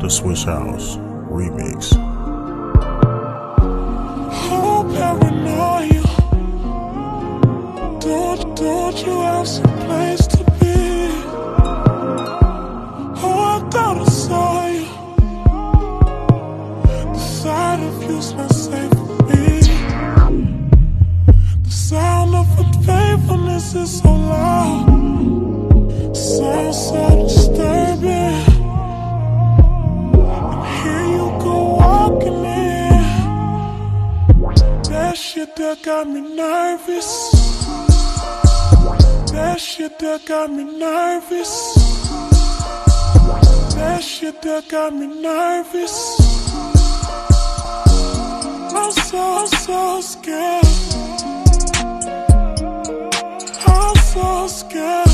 The Swishahouse Remix. Paranoia. Don't, don't you have some place to be? Oh, I I saw you. The sight of you's. The sound of is so shit that got me nervous. That shit that got me nervous. That shit that got me nervous. I'm so, so scared. I'm so scared.